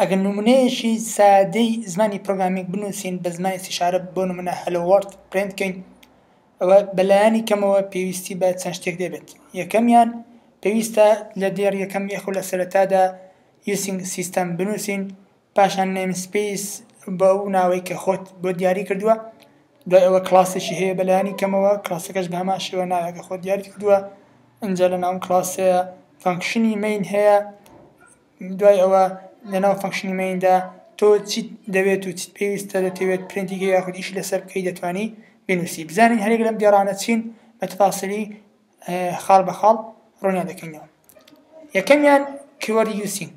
ئەگەر نمونەیەکی سادەی زمانی پرۆگرامینگ بنوسین بە زمانی سی شارپ بۆ نمونە هەلۆ وۆرڵد پرینت کەین ئەوە بە لایەنی کەمەوە پێویستی بە چەند شتێک دەبێت یەکەمیان پێویستە لە دێڕ یەکەم یاخود لە سەرەتادا یوسینگ سیستەم بنوسین پاشان نیم سپیس بە و ناوەی کە خۆت بۆ دیاری کردووە دوای ئەوە کلاسێکی هەیە بەلایەنی کەمەوە کلاسەکەش بە هەمان شێوە ناوە کە خۆت دیاری کردووە ئەجا لە ناوم کلاسەیە فەنکشنی مین هەیە دوای ئەوە لە ناو فەنکشنی میندا تۆ چیت دەوێت و چیت پێویستە دەتەوێت پرنتی کە یاخود ئیشی لەسەر بکەی دەتوانی بنووسی بزانین هەرێک لەم دێڕانە چین بە تفاسلی خاڵ بە خاڵ ڕوونیان دەکەینەوە یەکەمیان کیوەردی یوسینگ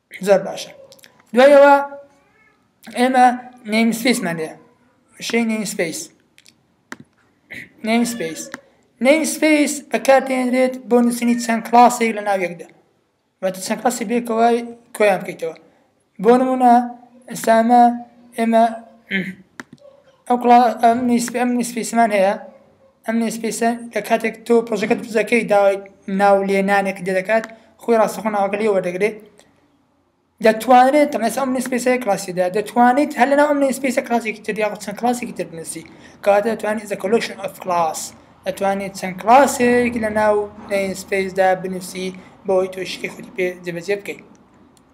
زۆر باشە دوایەوە ئێمە نیم سپیسمان لێ شەی نیم سپیس نیم سپیس نیم سپیس بەکاتێنرێت بۆ نووسنی چەند کلاسێک لە ناوێکدا واتە چەند کلاسی بێکەوە کۆیان بکەیتەوە بۆ نمونە ئسامە ئێمە ئەو ئەم نیسپی ئەم نیسپیسمان هەیە ئەم نێسپەیسە لە کاتێک تۆ پڕۆژەکەت دروست دەکەی داوای ناو لێنانێکت لێ دەکات خۆی ڕاستەخۆ ناوەکە لێ وەردەگرێت دەتوانرێت تەنها ئێستا ئەم نێسپەیسەیە کراسی دایە دەتوانیت هەر لەناو ئەم نێسپەیسە کراسێکی تر یاخود چەند کراسێکی تر بنووسی کەواتە دەتوانیت زە کۆلێکشن ئۆف کراس دەتوانیت چەند کراسێک لەناو نێسپەیسدا بنووسی بۆ ئەوەی تۆ شتی خۆت پێ جێبەجێ بکەیت.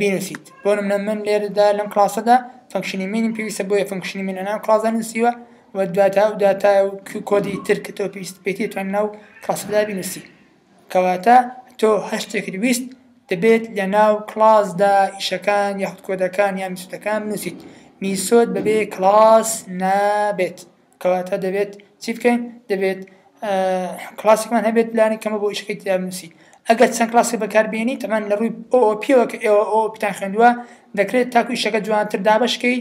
بینوسیت بۆ نمونە من لێرەدا لەم کڵاسەدا فەنکشنی مینم پێویستە بۆیە فەنکشنی من لەناو کڵاسدا نوسیوە و داتا و داتا و کۆدی تر کە تۆ پێویست پێیت توانای ناو کڵاسەدا بینوسی کەواتە تۆ هەر شتێکت ویست دەبێت لەناو کڵاسدا ئیشەکان یاخود کۆدەکان یان میسۆدەکان بنوسیت میسۆد بەبێ کڵاس نابێت کەواتە دەبێت چی بکەین دەبێت کلاسیکمان هەبێت پلانی کەمە بۆ ئیشەکەی تیانوسی ئەگەر چەند کلاسی بەکاربیێنی تەمان لە ڕووی ئۆپیەوە کە ئێوە ئەو پیتان خوێندووە دەکرێت تاکو ئیشەکە جوانتر دابشکەی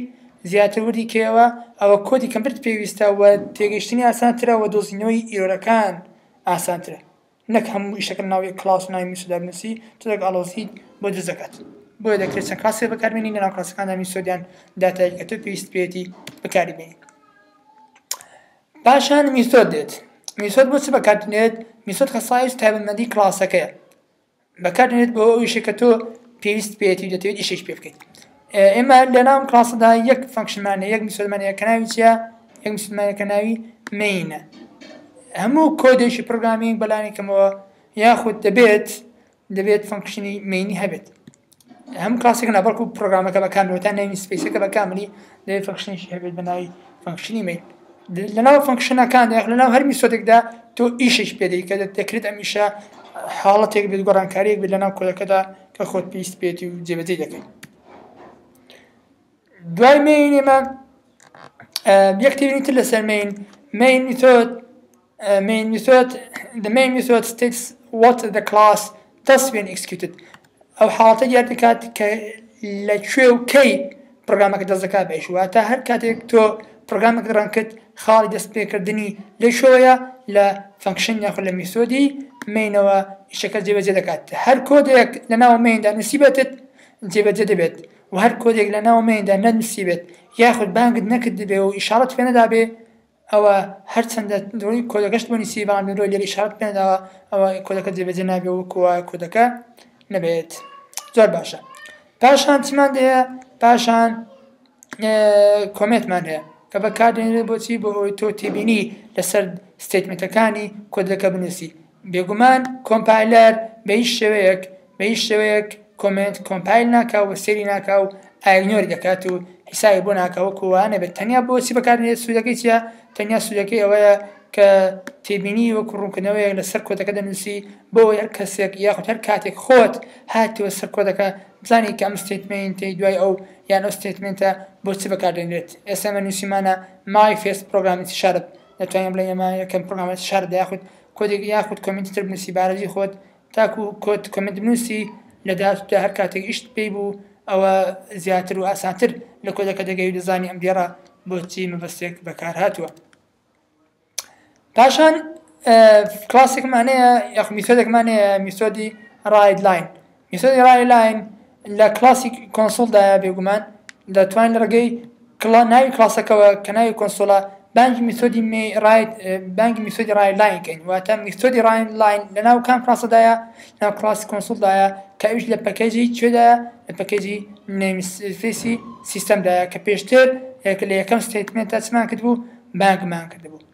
زیاتر وردی کەوە ئەوە کۆدی کەمپرت پێویستە و تێگەشتنی ئاسانترەوە دۆزینەوەی ئیرۆرەکان ئاسانترە نەک هەموو ئیشەکە لە ناو یەک کڵاس و ناو یەک میسۆدا بنووسی، تۆزێک ئاڵۆزی بۆ دروست دەکات. بۆیە دەکرێت چەند کڵاسێک بەکاربێنی، لەناو کڵاسەکاندا میسۆد یان داتای کە تۆ پێویستت پێیەتی بەکاری بێنی. پاشان میسۆد دێت، میسۆد بۆ چ بەکاردێت؟ میسۆد خەسایس تایبەتمەندی کڵاسەکەیە، بەکار دێنێت بۆ ئەو ئیشە کە تۆ پێویست پێێتی و دەتوێت ئیشێک پێ بکەیت ئێمە لە ناو کلاسەدا یەک فەنکشنمانە یەک میسۆلمانەیە کە ناوی چیە یەک میسلمانە کە ناوی مینە هەموو کۆدێکی پرۆگرامی بەلانێکەمەوە یاخود دەبێت دەبێت فەنکشنی مینی هەبێت هەم کلاسێک نا بەڵکو پرۆگرامەکە بە کامل تا نێوی سپیسەکە بە کاملی دەبێت فەنکشنیش هەبێت بە ناوی فەنکشنی مین لەناو فەنکشنەکان یاخ لەناو هەر میسۆدێکدا تۆ ئیشێک پێ دەیکە دەکرێت ئەم ئیشە حاڵەتێک بێت گۆڕانکاریەک بێت لەناو کۆلەکەدا کە خۆت پێویست پێێتی و جێبەجێ دەکەیت دوای مێین ئێمە یەک تێبینی تر لەسەر مێین مێین میثۆد مێین میثۆد the main method states what the class does when executed ئەو حاڵەتە دیار دەکات کە لە کوێ و کەی پرۆگرامەکە دەست دەکات بە ئیشواتە هەر کاتێک تۆ پرۆگرامێک ڕان کرد خاڵی دەست پێکردنی لە شۆیە لە فەنکشن یاخود لە میسۆدی مینەوە ئیشەکە جێبەجێ دەکات هەر کۆدێک لە ناو میندا نووسیبێتت جێبەجێ دەبێت و هەر کۆدێک لە ناو مێیندا نەتنوسیبێت یاخود بانگت نەکردبێ و ئیشارەت پێ نەدابێ ئەوە هەر چەندە دڵی کۆدەکەشت بۆ نوسیوی بەڵام دەمرۆی لێ ئیشارەت پێ نەداوە ئەوە کۆدەکە جێ بەجێ نابێ و کۆ کۆدەکە نەبێت زۆر باشە پاشان چیمان دەیە پاشان کۆمێتمان هەیە کە بەکاردێنێت بۆچی بۆ ئەوەی تۆ تێبینی لەسەر ستێتمنتەکانی کۆدەکە بنووسی بێگومان کۆمپایلەر بە هیچ شێوەیەک بە هیچ شێوەیەک کۆمێنت کۆمپایل ناکا و سێری ناکا و ئاینۆری دەکات و حیسابی بۆ ناکا وەکو وا نەبێت تەنیا بۆچی بەکاردێت سوودەکەی چیە تەنیا سوودەکەی ئەوەیە کە تێبینی وەکو ڕوونکردنەوەیەک لەسەر کۆدەکە دەنووسی بۆ ئەوەی هەر کەسێک یاخود هەر کاتێک خۆت هاتیەوە سەر کۆدەکە بزانی کە ئەم ستێتمێنتەی دوای ئەو یان ئەو ستێتمێنتە بۆچی بەکاردێنرێت ئێستا ئێمە نووسیمانە مای فێست پرۆگرامی سی شارپ دەتوانیت بڵێیت ئەمە یەکەم پڕۆگرامە شاردە یاخود کۆدێک یاخود کۆمێنتی تر بنووسی بە عەرەبی خۆت تاکوو کۆت کۆمێنت بنووسی لە داهاتوودا هەر کاتێک ئیشت پێی بوو ئەوە زیاتر و ئاسانتر لە کۆدەکە دەگەی و دەزانی ئەم دێڕە بۆ چی مەبەستێک بەکار هاتووە پاشان کلاسێکمان هەیە یاخود میسۆدێکمان هەیە میسۆدی ڕایدلاین میسۆدی ڕای لاین لە کڵاسی کۆنسوڵدایە بێگومان دەتوان لە ڕێگەی کڵا ناوی کڵاسەکەوە کە ناوی کۆنسوڵە بانگی میسۆدی می ڕایت بانگی میسۆدی ڕای لاین کەین واتە میسۆدی ڕای لاین لە ناو کام کڵاسەدایە ناو کڵاسی کۆنسوڵدایە کە ئەویش لە پەکەیجی کوێدایە لە پەکەیجی نێمسپیسی سیستەمدایە کە پێشتر یەکە لە یەکەم ستەیتمێنتە چمان کردبوو بانگمان کردبوو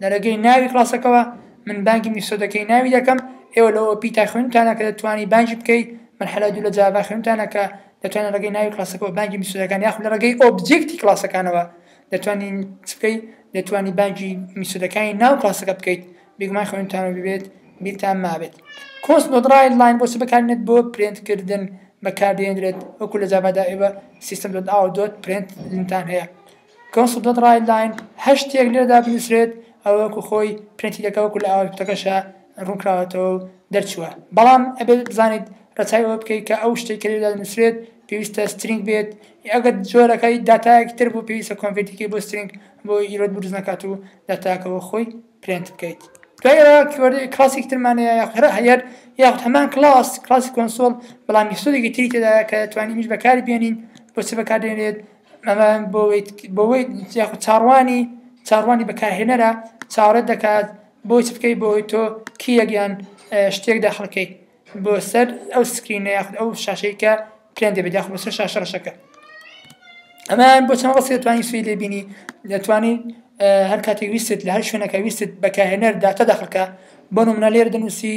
لە رێگەی ناوی کڵاسەکەوە من بانگی میسۆدەکەی ناوی دەکەم ئێوە لە ئۆ پی تای خوێندنتانە کە دەتوانی بانگی بکەیت مەرحەلە دوو لە جاڤا خوێندنتانە کە دەتوانن لە رێگەی ناوی کڵاسەکەوە بانگی میسۆدەکان یاخود لە رێگەی ئۆبجێکتی کڵاسەکانەوە دەتوانین چ بکەیت دەتوانی بانگی میسۆدەکانی ناو کڵاسەکە بکەیت بێگومان خوێندنتانەوە ببێت بیرتان مابێت کۆس نۆدڕای لاین بۆ چ بەکاربێت بۆ پرێنتکردن بەکاردێنرێت وەکو لە جاڤادا ئێوە سیستم دۆت ئاو دۆت پرێنت لینتان هەیە کۆنسوڵدۆت ڕای لاین هەر شتێک لێرەدا بنووسرێت ئەوە وەکو خۆی پرێنتی دەکا وەکو لە ئاوەتەکەشە ڕوونکراوەتەوە و دەرچووە بەڵام ئەبێت بزانیت ڕەچاوی ئەوە بکەیت کە ئەو شتێک کە لێرەدا دەنووسرێت پێویستە سترینگ بێت ئەگەر جۆرەکەی داتایەکی تر بوو پێویستە کۆنڤێرتیکی بۆ سترینگ بۆ ئیرۆت بروز نەکات و داتاکەەوە خۆی پرێنت بکەیت دوای ئەوە کیوەردی کلاسی ترمانەیە یاخود هەر هەیەر یاخود هەمان کلاس کلاسی کۆنسۆڵ بەڵام میسۆدێکی تری تێدایە کە دەتوانین ئیمیش بەکاری بێنین بۆ چی بەکاردێنرێت ئەمان بۆوەی یاخود چاڕوانی چاڕوانی بەکارهێنەرە چاڕێت دەکات بۆچ بکەیت بۆی تۆ کیەگەیان شتێک داخڵکەیت بۆ سەر ئەو سکرینە یاخود ئەو شاشەی کە پلێن دەبێت یاخ بەسەر شاشە ڕەشەکە ئەمان بۆ چەند ڕستی توانانی سوی لێبینی دەتوانین هەر کاتی ویست لە هەر شوێنەکە ویست بەکارهێنەر داتە داخڵکە بۆ منە لێر دەنووسی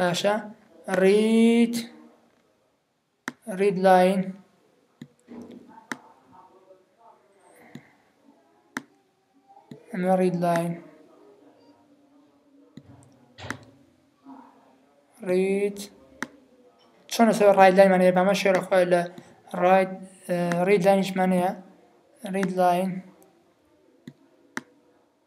باشە ڕیت ڕید لاین ئەمە ڕید لاین ڕیت چۆن سەر ڕای لایمانەیە بامە شێرە خۆی لە ڕای ڕید لاینیشمانەیە ڕید لاین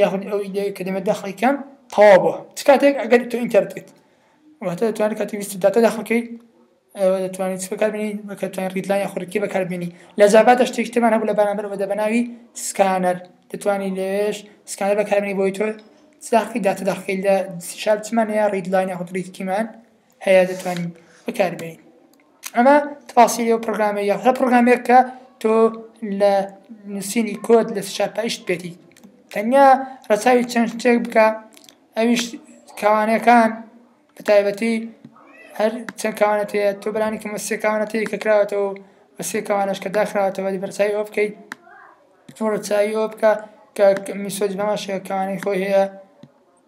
یاخود ئەو ڤیدیۆیە کە دەمێ داخڵی کەم تەواو بووە چ کاتێک ئەگەر تۆ ئینتەر بکەیت واتە دەتوانێت کاتی ویست داتا داخڵ بکەیت ئەوە دەتوانیت چ بەکاربێنی بەکە توانین ڕیدلای یاخود ڕیدکی بەکاربێنی لە جاڤادا شتێکی تێمان هەبوو لە بەرامبەر بەدە بە ناوی سکانەر دەتوانی لێش سکانەر بەکاربێنی بۆی تۆ چ داخڵی داتا داخڵی لە سی شارپ چمان هەیە ڕیدلاین یاخود ڕیدکیمان هەیە دەتوانین بەکاربێنین ئەمە تفاصیلی ئەو پڕۆگرامە یاخود هەر پڕۆگرامێک کە تۆ لە نووسینی کۆد لە سیشارپ ئیشت پێتی تەنیا ڕەچاوی چەند شتێک بکە ئەویش کاوانەکان بە تایبەتی هەر چەند کاوانە تێ تۆ بەرانی کەمە سێ کاوانە تێ کە کراوەتەوە بە سێ کاوانەش کە داخراوەتەوە دی بەرچاوی ئەو بکەیت تۆ ڕەچاوی ئەو بکە کە میسۆجی بەماشەیە کاوانەی خۆی هەیە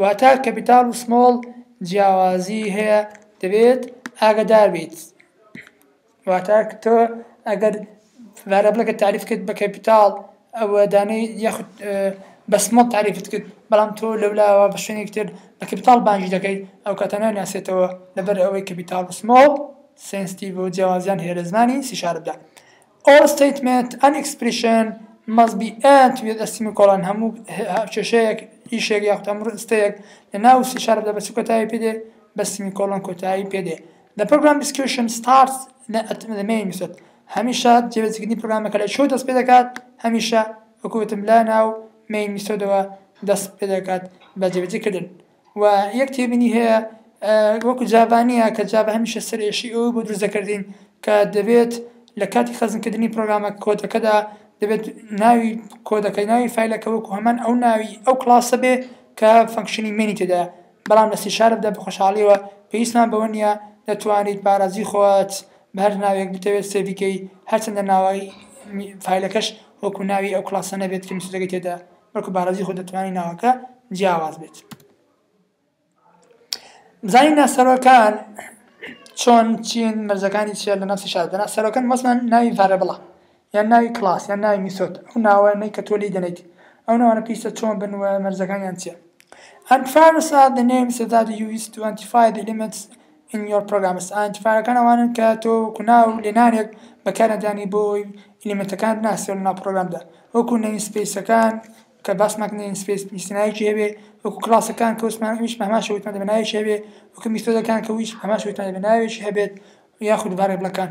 واتا کەپیتاڵ و سمۆڵ جیاوازی هەیە دەبێت ئاگادار بیت واتا تۆ ئەگەر لارە بڵێ کە تاریف کرد بە کەپیتاڵ ئەوە دانەی یاخود بە سمۆڵ تاریفت کرد بەڵام تۆ لەولاوە بە شوێنێکی تر بە کەپیتاڵ بانگی دەکەی ئەو کاتە ناناسێتەوە لەبەر ئەوەی کەپیتاڵ و سمۆڵ سێنسیتیڤ و جیاوازیان هەیە لە زمانی سی شارپدا. All statement and expression must be end with a semicolon هەموو هاوکێشەیەک، ئیشێک یاخود هەموو ڕستەیەک لە ناو سی شارپ دا بە چ کۆتایی پێ دێ؟ بە سیمیکۆلۆن کۆتایی پێ دێ. The program execution starts the main method هەمیشە جێبەجێکردنی پرۆگرامەکە لە چۆ دەست پێ دەکات؟ هەمیشە وەکو وتم لە ناو main method ەوە دەست پێ دەکات بە جێبەجێکردن. و یەک تێبینی هەیە وەکو جاڤا نییە کە جاڤا هەمیشە سەرئێشەی ئەوەی بۆ دروست دەکردین کە دەبێت لە کاتی خەزنکردنی پرۆگرامە کۆدەکەدا دەبێت ناوی کۆدەکەی ناوی فایلەکە وەکو هەمان ئەو ناوی ئەو کڵاسە بێ کە فەنکشنی مێنی تێدایە بەڵام لە سی شارپدا بە خۆشحاڵیەوە پێویستمان بەوە نییە دەتوانیت بارازی خۆت بە هەر ناوێک بتەوێت سێڤی کەی هەرچەندە ناوی فایلەکەش وەکو ناوی ئەو کڵاسە نەبێت کە میسجەکەی تێدایە. بەڵکو بارزی خۆی دەتوانی ناوەکە جیاواز بێت بزانین ناسەرۆکان چۆن چین مەرزەکانی چیە لە ناسی شار دەنا سەرۆکەن مەسمان ناوی ڤارە بڵە یان ناوی کلاس یان ناوی میسۆت ئەو ناوە نەی کە تۆلی دەنیت ئەو ناوانە پیسە چۆن بن وە مەرزەکانیان چیە And Farmer said the names that you used to identify the elements in your programs ئاین تفارەکان ئەوانەن کە تۆ وەکو ناو لێنانێک بەکارنەدانی بۆ ئەوەی ئیلیمنتەکان بناسیەوە لەناو پرۆگرامدا وەکو نەین سپیسەکان کە باسمان کرد نەین سپیس پێویستە ناوێکی هەبێ وەکو کڵاسەکان کە وتمان ئەویش بە هەمان شێوە وتمان دەبێ ناوێکی هەبێ وەکو میتۆدەکان کە ئەویش بە هەمان شێوە وتمان دەبێ ناوێکی هەبێت یاخود بارێبڵەکان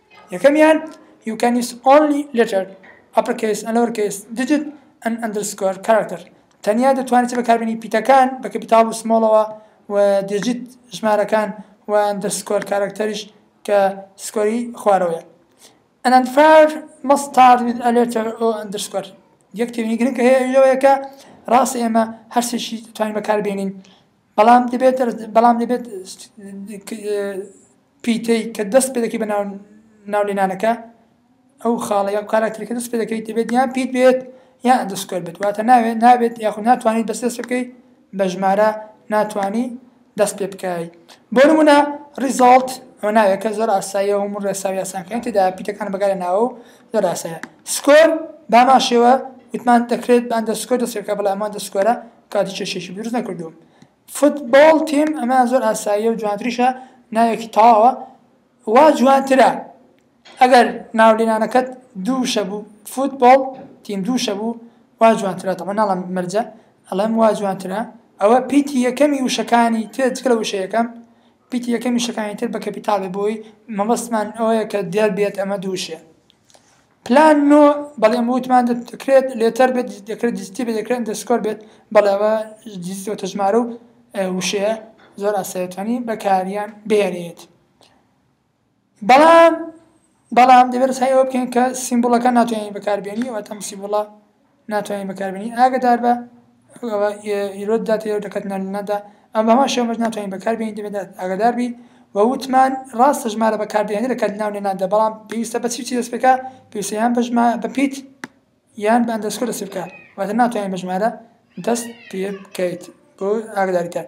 یەکەمیان، You can use only letter uppercase and lowercase digit and underscore character تەنیا دەتوانیت بەکاربێنی پیتەکان بە کەپیتاڵ و سمۆڵەوە و دیجیت ژمارەکان و ئەندەرسکۆر کارەکتەریش کە سکۆری خوارەوەیە An unfair must start with a letter or underscore یەک تێبینی گرنگ کە هەیە ئەوەیە کە ڕاستە ئێمە هەرسێکی توانین بەکاربێنین بەڵام دەبێت بەڵام دەبێت پیتەی کە دەست پێ دەکەی بە ناو لێنانەکە ئەو خاڵی ئەو کاراکتەرەکە دەست پێ دەکەیت دەبێت یان پیت بێت یا دەستکۆر بێت واتە ناوێت نابێت یاخود ناتوانیت بەس دەست بکەیت بە ژمارە ناتوانانی دەست پێ بکای بۆ نمونە ریزالت ئەمە ناوێکە زۆر ئاساییە و من ڕێساوی یاساکەیان تێدا پیتەکان بەگارە ناوە و زۆر ئاسایە سکۆر باماشەوە وتمان دەکرێت بان دەستکۆر دەستێکە بەڵام ئەمان دەستکۆرە کاتی کێشەیەکیم دروست نەکردووم. فوتبۆڵ تیم ئەمە زۆر ئاساییە و جوانتریشە ناوێکی تەواوە وا جوانترە ئەگەر ناولێنانەکەت دوو وشە بوو فوتبۆڵ تیم دوو وشە بوو وا جوانترە تەبەن ناڵێم مەرجە ئەڵێم وا جوانترە ئەوە پیتی یەکەمی وشەکانی تر جگە لە وشەی یەکەم پیتی یەکەمی وشەکانی تر بە کەپیتاڵ بێ بۆی مەبەستمان ئەوەیە کە دیار بێت ئەمە دوو وشەیە. پلان نۆ، بەڵێ وتمان دەکرێت لێتەر بێت دەکرێت دیجیتی بێت دەکرێت ئەندەرسکۆر بێت بەڵێ ئەوە دیجیت دەبێتە ژمارە و وشەیە زۆر ئاسایی توانی بەکاریان بهێنێت بەڵام بەڵام دەبێت سەیرەوە بکەین کە سیمبوڵەکە ناتوانین بەکاربێنی ئەوەتەم سیمبوڵە ناتوانی بەکاربێنی ئاگەدار بە ڕووی ئەوە ئیرۆت بدات و دەکات نە نەدا ئەم بە هەمان شێوەش ناتوانین بەکاربێنین دەبێت ئاگەدار بی و وتمان ڕاستە ژمارە بەکاردێنەر دەکات ناو لە نادا بەڵام پێویستە بە چی چی دەست بکە پێویستە یان بە ژما بە پیت یان بە ئەندەسکۆ دەست بکە واتە ناتوانین بە ژمارە دەست پێ بکەیت بۆ ئاگداریتان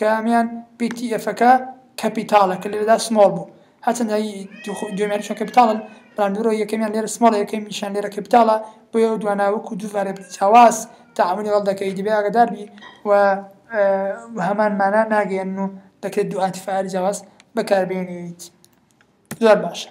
کامیان پی تی ئێفەکە کەپیتاڵە کە لێرەدا سمۆڵ بوو هەرچەندە هی دوێمیانیشە کەپیتاڵن بەڵام لورۆ یەکەمیان لێرە سمۆڵە یەکەمیشیان لێرە کەپیتاڵە بۆیە ئەو دوانە وەکو دوو ڤاریبڵی جیاواز تەعامولی لەگەڵ دەکەی دەبێ ئاگادار بی و هەمان مانا ناگەیەنن و دەکرێت دوو ئانتیفایەری جیاواز بەکاربێنیت زۆر باشە.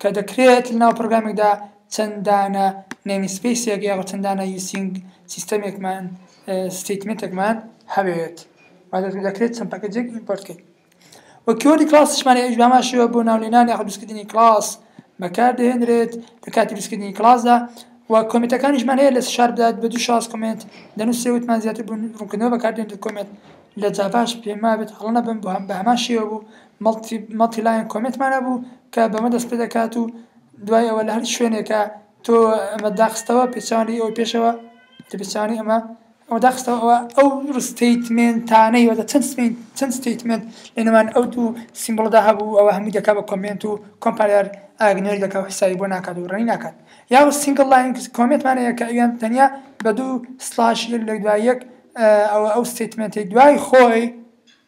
کە دەکرێت لەناو پڕۆگرامێکدا چەند دانە نەیمسپەیسێک یاخود چەند دانە یوسینگ سیستەمێکمان ستەیتمێنتێکمان هەبێت واتە دەکرێت چەند پاکەجێک ئیمپۆرت کەین و کیۆردی کلاسشمان ئێش باماشەوە بۆ ناولێنان یاخود دروستکردنی کلاس بەکاردەهێنرێت لە کاتی دروستکردنی کلاسدا و کۆمێنتەکانیشمان هەیە لە شار بدات بە دوو شاز کۆمێنت دەنووسێ وتمان زیاتر بوون ڕوونکردنەوە بەکاردێنرێت کۆمێنت لە جاڤاش پێما بێت هەڵە نەبم بە هەمان شێوە بوو مەڵتی لاین کۆمێنتمان هەبوو کە بەمە دەست پێ دەکات و دوای ئەوە لە هەر شوێنێکە تۆ ئەمە داخستەوە پێچەوانەی ئەوەی پێشەوە لە پێچەوانەی ئەمە ئەوە داخستەوە ئەوە ئەو ستەیتمێنتانەی وەدە چەند سمین چەند ستەیتمێنت لە نێوان ئەو دوو سیمبڵدا هەبوو ئەوە هەمووی دەکا بە کۆمێنت و کۆمپایلەر ئاگنۆی دەکا و حسابی بۆ ناکات و ڕەنگی ناکات یا سینگڵ لاین کۆمێنتمان هەیە کە ئەویان تەنیا بە دوو سڵاش یەک لە دوای یەک ئەوە ئەو ستەیتمێنتی دوای خۆی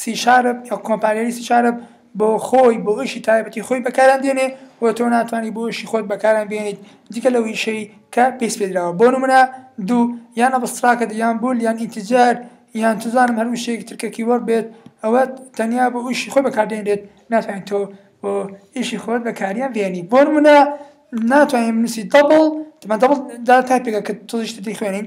سی شارپ یا کۆمپانیای سی شارپ بۆ خۆی بۆ ئیشی تایبەتی خۆی بەکاریان دێنێ و تۆ ناتوانانی بۆ ئیشی خۆت بەکاریان بێنیت جگە لەو ئیشەی کە پێیس پێدراوە بۆ نمونە دوو یان ئەبستراکت یان بول یان ئینتیجار یان چزانم هەر وشەیەکی تر کە کیوەرد بێت ئەوە تەنیا بۆ ئیشی خۆی بەکار دێنرێت ناتوانی تۆ بۆ ئیشی خۆت بەکاریان بێنی بۆ نمونە ناتوانی بنوسی دەبڵ تمە دەبڵ دا تایپێکە کە تۆزیش تری خوێنین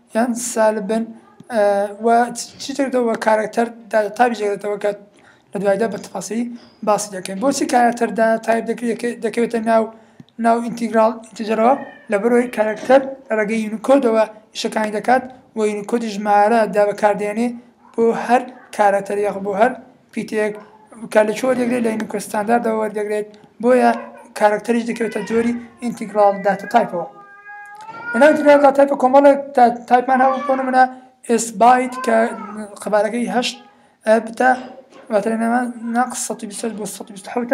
یان سالب بن و چیتر دە وە کارەکتەر تابی جێگرێتەوە کە لە دوایدا بە تفاسی باسی دەکەین بۆچی کارەکتەر دا تایب دەکەوێتە ناو ناو ئینتیگرال ئینتیجەرەوە لە بەرەوەی کارەکتەر لە ڕێگەی یونیکۆدەوە ئیشەکانی دەکات و یونیکۆدی ژمارە دا بەکاردێنێ بۆ هەر کارەکتەر یاخ بۆ هەر پیتێک، کە لە چۆ وەردەگرێت؟ لە یونیکۆد ستانداردەوە وەردەگرێت، بۆیە کارەکتەریش دەکەوێتە جۆری ئینتیگراڵ داتا تایپەوە. لە ناو ئینتیگراڵ داتا تایپە کۆمەڵێک تایپمان هەبوو، بۆ نموونە ئێس بایت کە قەبارەکەی هەشت بتە، واتە لە نێوان ناقس سەد و بیست و هەشت بۆ سەد و بیست و حەوت.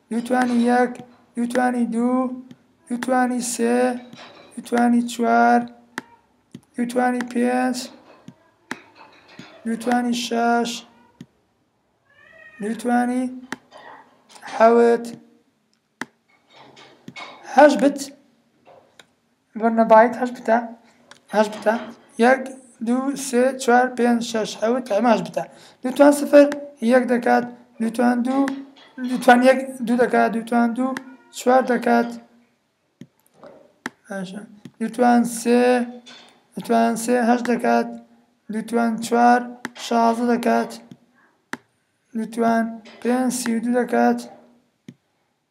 دوو توانی یەک دوو توانی دوو دوو توانی سێ دوو توانی چوار دوو توانی پێنج دوو توانی شەش دوو توانی حەوت هەشت بت ورنە بایت هەشت بتە هەشت بتە یەک دوو سێ چوار پێنج شەش حەوت ئەمە هەشت بتە دووتوان سفر یەک دەکات دووتوان دوو دووتوان یەک دوو دەکات دووتوان دوو چوار دەکات باشە دووتوان سێ دووتوان سێ هەشت دەکات دووتوان چوار شازە دەکات دووتوان پێنج سی و دوو دەکات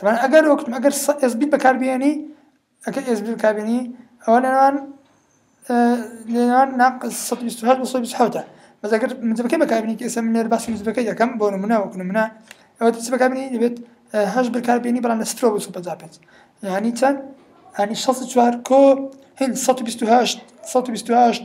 تەبعەن ئەگەر وەکتم ئەگەر سە ئێسبیت بەکار بێنی ئەگەر ئێسبیت بەکار بێنی ئەوە لەوان لێوان ناق سەد و بیست و هەشت بۆ سەد و بیست و حەوتە بەس ئەگەر مزبەکەی بەکار بێنی کە ئێستا من لێرە باسی مزبەکەی دەکەم بۆ نمونە وەک نمونە ئەوە دەچی بەکار بێنی دەبێت هەشت بەکار بێنی بەڵام لە سترۆ بۆ سەد و پەنجا و پێنج یانی چەند یانی شەست و چوار کۆ هەین سەد و بیست و هەشت سەد و بیست و هەشت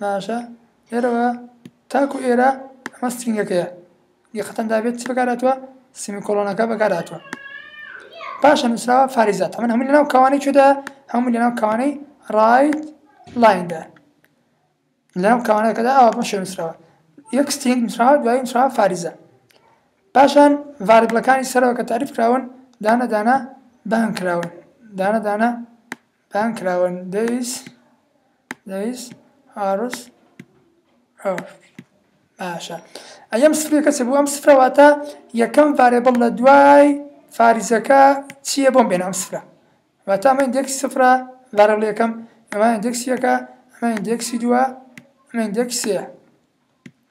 باشە لێرەوە تاکو ئێرە ئەمە سترینگەکەیە دیقەتەن دابێت چ بەکاراتوە سیمی کۆلۆنەکە بەکاراتوە پاشە نووسراوە فارزات ئەمە هەموو لەناو کەوانەی چدا هەموو لەناو کەوانەی ڕایت لایندا لەناو کەوانەکەدا ئەوە بەشێ نووسراوە یەک سترینگ نووسراوە دوای نووسراوە فارزە پاشان ڤاربلەکانی سەرەوە کە تعریف کراون دانە دانە بان کراون دانە دانە پان کراون دەیس دەیس هاڕس هاڕس باشە ئەی ئەم سفرەکە چ بوو ئەم سفرە واتە یەکەم ڤارێبڵ لە دوای فاریزەکە چییە بۆم بێن ئەم سفرە واتە ئەمە ئیندێکسی سفرە ڤارێبڵ یەکەم ئەمە ئیندێکسیەکە ئەمە ئیندێکسی دووە ئەمە ئیندێکسیە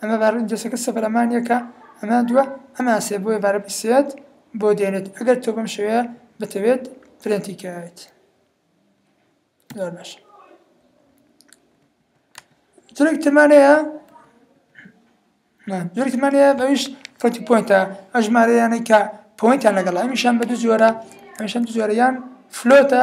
ئەمە بارە ئیندێسەکە سفر ئەمان یەکە ئەمان دووە ئەمان سێ بۆیە بارە سێت بۆ دێنێت ئەگەر تۆ بەم شێوەیە بتەوێت پرێنتی کەوێت زۆر باش جۆرێک ترمانەیە جۆرێک ترمانەیە بەویش فۆتی پوینتە ئەو ژمارەیانەی کە پوینتیان لەگەڵ ئەمیشان بە دوو جۆرە ئەمیشان دوو جۆرە یان فلۆتە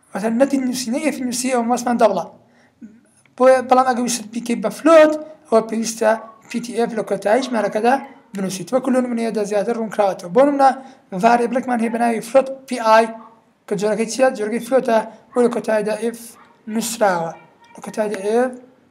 مەسەلەن نەتی نوسی نە ئێفی نوسی ئەوە مەسەلەن دە وڵات بۆیە بەڵام ئەگە ویست بیکەی بە فلۆت ئەوە پێویستە PTF لە کۆتایی ژمارەکەدا بنوسیت وەکو لۆن منەیە دە زیاتر ڕوونکراوەتەوە بۆ منە ڤارێ بلکمان هەیە بەناوی فلۆت PI کە جۆرەکەی چیە جۆرگەی فلۆتە بۆ لە کۆتاییدا ئف نووسراوە لە کۆتاییدا ئف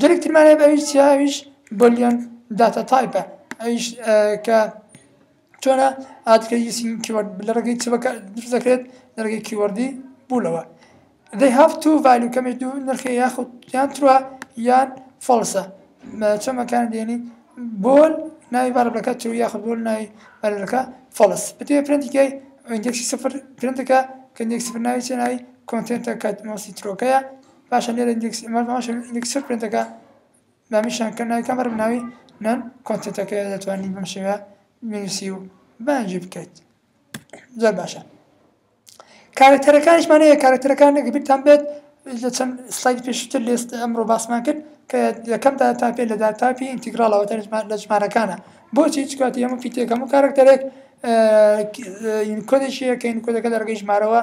جەرگ ترمان هەیە ئەویش چیە ئەویش بۆلیۆن داتا تایپە ئەویش کە چۆنە ئادکە یوسین کیوەرد لە ڕێگەی چ بەکار دروست دەکرێت لە ڕێگەی کیوەردی بوولەوە they have two value کەمێک دوو نرخی یاخود یان تروە یان فەڵسە چەمەکان دێنی بۆل ناوی بارەکە ترو یاخود بۆل ناوی بارەکە فەڵس بتێ پرنتیکەی ئەوندێکی سفر پرنتەکە کەندێک سفر ناوی چێ ناوی کۆنتێنتە کاتمۆسی ترۆکەیە پاشان لێرە ئیندێکسی ئەمە ماش ئیندێکسی سەر پرنتەکە نامیشان کە ناوی کامە رم ناوی نان کۆنتێتەکە دەتوانین بەم شێوە بنووسی و بانجی بکەیت زۆر باشە کارەکتەرەکانیشمان هەیە کارەکتەرەکان نەگەبیرتان بێت لە چەند سلایت پێشتر لێست ئەمڕۆ باسمان کرد کە یەکەم دا تاپێ لە دا تاپی ئینتیگرالەوە لە ژمارەکانە بۆچی چکاتی هەموو پیتێک هەموو کارەکتەرێک کۆدێکیە کە کۆدەکە دەرگەی ژمارەوە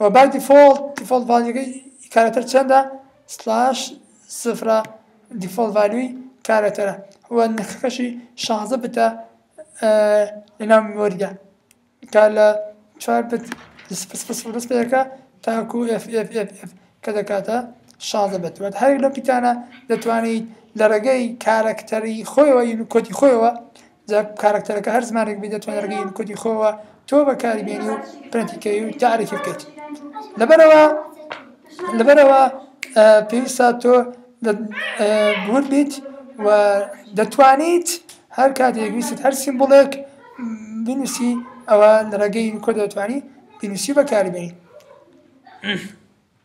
وە بای دیفۆڵت دیفۆڵت ڤالیوگەی ی کارەتەر چەندە سلاش سفرە دیفۆڵت ڤالیوی کارەتەرە وە نرخەکەشی شانزە بتە لەناو میمۆریدا کە لە چوار بت سفر سفر سفر دەست پێەکە تاکو ئێف ئێف ئێف ئێف کە دەکاتە شازە بێت وە هەرێک لەم پیتانە دەتوانیت لە ڕێگەی کارەکتەری خۆیەوە یونیکۆدی خۆیەوە جا کارەکتەرەکە هەر زمانێک بێ دەتوانێ ڕێگەی یونیکۆدی خۆیەوە تۆ بەکاری بێنی و پرەنتی کەی و تاریفی بکەیت لەبەرەوە لەبەرەوە پێویستە تۆ بور بیت و دەتوانیت هەر کاتێک ویست هەر سیمبڵێک بنووسی ئەوە لە ڕێگەی یونیکۆد دەتوانی بنووسی بەکاری بێنی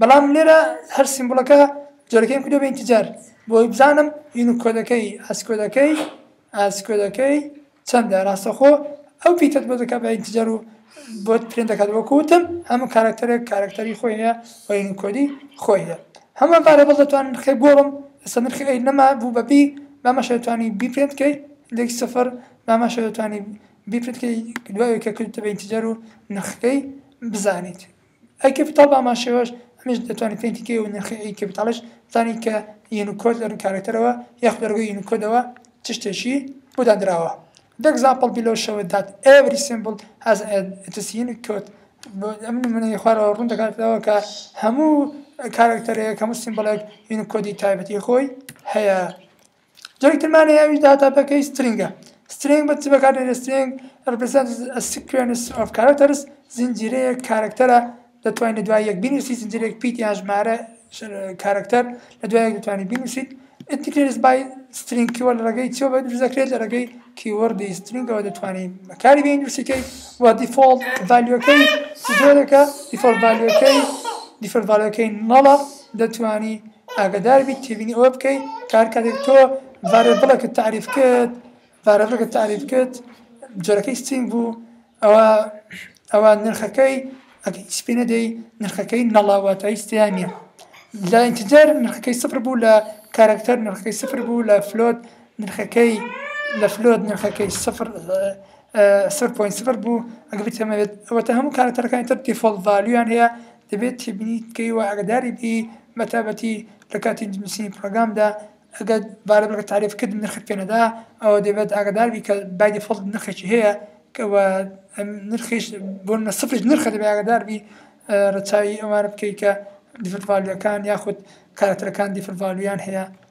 بەڵام لێرە هەر سیمبوڵەکە جۆرەکەیم کردوە بە ئینتیجەر بۆی بزانم یونیکۆدەکەی ئەسکۆدەکەی ئەسکۆدەکەی چەندە ڕاستەخۆ ئەو پیتەت بۆ دەکات بە ئینتیجەر و بۆت پرێن دەکات بۆ کوتم هەموو کارکتەرێک کارکتەری خۆی هەیە و یونیکۆدی خۆی هەیە هەموو ڤارێبڵ دەتوان نرخی گۆڕم لەسەر نرخی ئەی نەما بوو بە بی بەمەش دەتوانی بی پرێنت کەی لێک سفر بەمەش دەتوانی بی پرێنت کەی دوای کە کردتە بە ئینتیجەر و نرخەکەی بزانیت ئەی کەپیتاڵ بە هەمان شێوەش ئەمیش دەتوانیت پەینتی کەی و نرخی ئەی کەپیتاڵیش بزانیت کە یونیکۆد لەرووی کارەکتەرەوە یاخود لەرووی یونیکۆدەوە چ شتێکی بۆ داندراوە The example below showed that every symbol has its Unicode ئەم نمونەی خوارەوە ڕوون دەکاتەوە کە هەموو کارەکتەرێک هەموو سیمبڵێک یونیکۆدی تایبەتی خۆی هەیە. جۆری ترمان هەیە ئەویش داتا پەکەی سترینگە سترینگ بە چی بەکاردێنێت سترینگ ڕپرزێنت سکوێنس ئۆف کارەکتەرس زنجیرەیە کارەکتەرە دەتوانین لە دوای یەک بینوسی زنجیرەیەک پیت یان ژمارە کارەکتەر لە دوای یەک دەتوانین بینوسیت ئەتیکرێس بای سترینگ کیوە لە ڕێگەی چیەوە بە دروست دەکرێت لە ڕێگەی کیوەردی سترینگەوە دەتوانین بەکاری بێین دروستەکەی و دیفۆڵت ڤالیۆکەی چ جۆرێکە دیفۆڵت ڤالیۆکەی دیفۆڵت ڤالیۆکەی نەڵە دەتوانی ئاگادار بیت تێبینی ئەوە بکەی کار کاتێک تۆ ڤارێ بڵێکت تعریف کرد ڤارە بڵێکت تعریف کرد جۆرەکەی ستینگ بوو ئەوە ئەوە نرخەکەی ئەگەی سپینە دەی نرخەکەی نەڵاواتایی ستیان نیە لە ئینتجەر نرخەکەی سفر بوو لە کارەکتەر نرخەکەی سفر بوو لە فلۆت نرخەکەی لە فلۆت نرخەکەی سفر سەر پوین سفر بوو ئەگە بتەمەوێت ئەوەتە هەموو کارەکتەرەکانی تر دیفۆڵ ڤالیان هەیە دەبێت تێبینی بکەی و ئاگاداری بی بە تایبەتی لە کاتی نووسینی پڕۆگرامدا ئەگەر ڤاریبڵێک تاریف کرد نرخت پێ نەدا ئەوە دەبێت ئاگادار بی کە بای دیفۆڵت نرخێکی هەیە کە وە ئەم نرخیش بۆ نمونە سفریش نرخە دەبێت ئاگادار بی ڕەچاوی ئەوانە بکەی کە دیفڵت ڤالیوەکان یاخود کارەکتەرەکان دیفڵت ڤالیویان هەیە